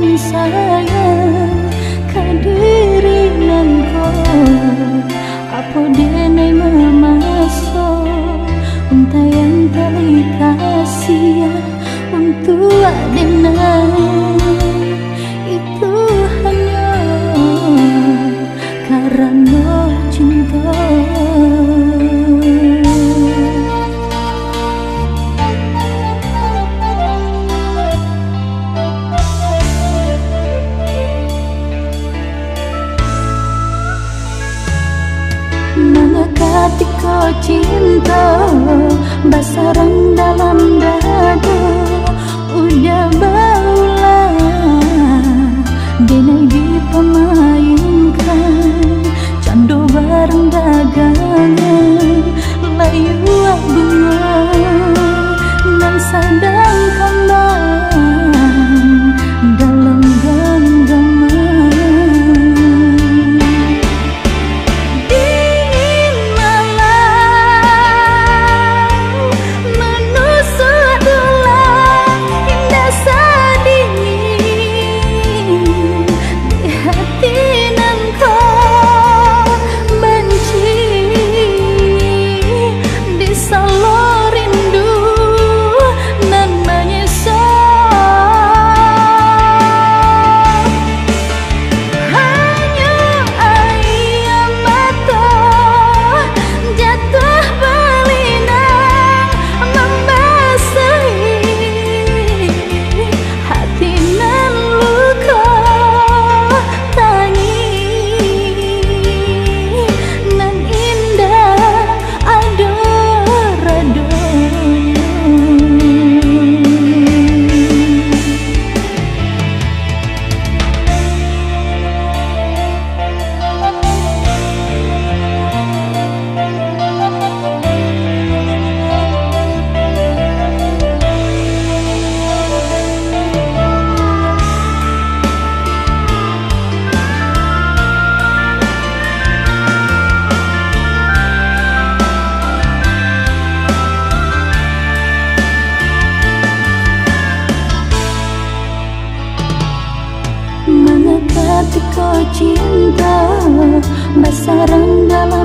katakan sayang Kadiri kau Apa denai memasuk Unta yang tali kasih Untuk denai Mengekati kau cinta Basarang dalam dada Udah baulah Denai dipemainkan Candu bareng dagangan Layu bunga Nan sadang Basarang dalam